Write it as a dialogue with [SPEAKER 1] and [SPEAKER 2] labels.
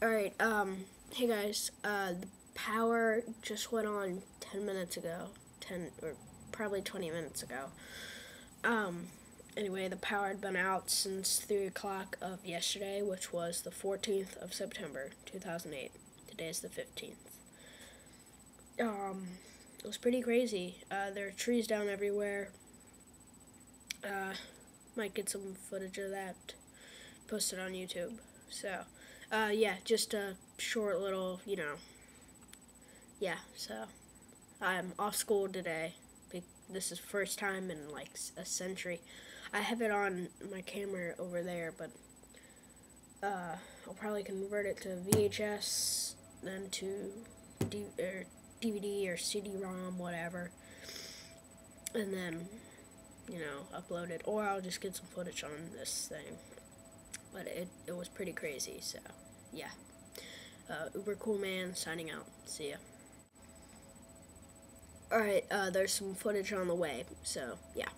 [SPEAKER 1] Alright, um, hey guys, uh, the power just went on 10 minutes ago. 10, or probably 20 minutes ago. Um, anyway, the power had been out since 3 o'clock of yesterday, which was the 14th of September, 2008. Today is the 15th. Um, it was pretty crazy. Uh, there are trees down everywhere. Uh, might get some footage of that posted on YouTube. So, uh, yeah, just a short little, you know, yeah, so I'm off school today. This is first time in like a century. I have it on my camera over there, but uh, I'll probably convert it to VHS, then to D or DVD or CD-ROM, whatever, and then you know upload it, or I'll just get some footage on this thing. But it it was pretty crazy, so yeah. Uh, UberKuhlMan signing out. See ya. Alright, uh, there's some footage on the way, so yeah.